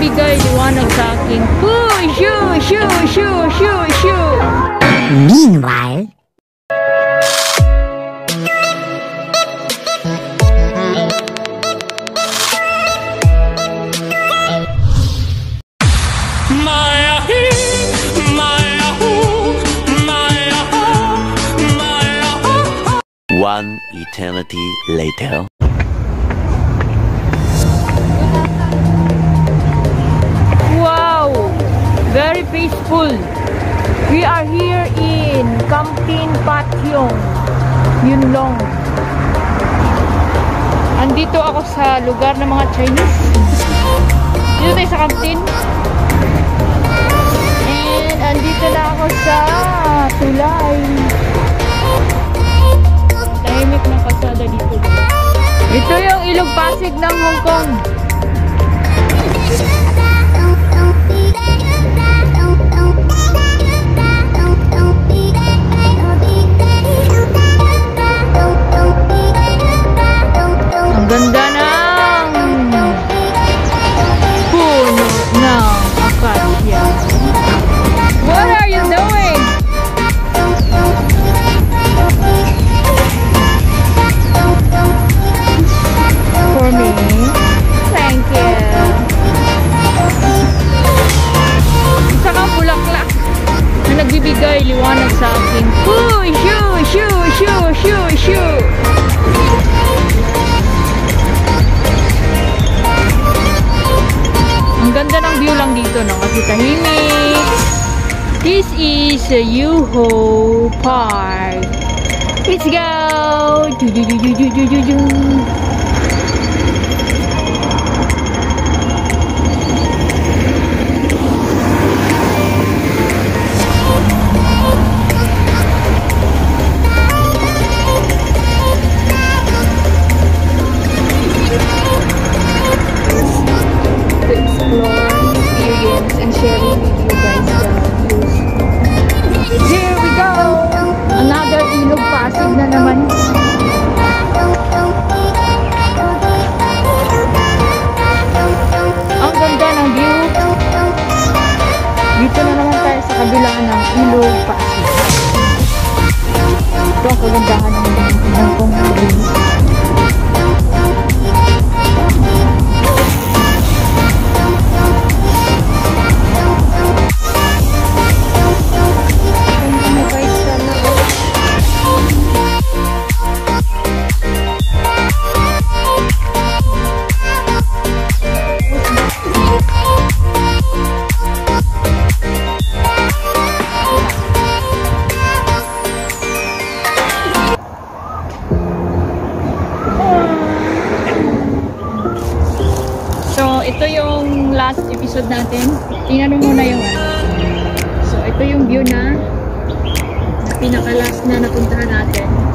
na nagbibigay liwanag sa akin. Poo! Shoo! Shoo! Shoo! Shoo! Shoo! Meanwhile. One eternity later. Peaceful. We are here in Kampin Patyong, Yunlong. Andito ako sa lugar ng mga Chinese. Dito tayo sa Kampin. And andito na ako sa tulay. Tahimik na kasada dito. Ito yung ilog pasig ng Hong Kong. This is a Yuho Park. Let's go! Du -du -du -du -du naman. Ang ganda ng view. Dito na naman tayo sa kabila ng ilog pasig. Ito ang kagandahan ng ng kong last episode natin. Tingnan mo muna yung ano. So, ito yung view na na pinaka-last na napuntahan natin.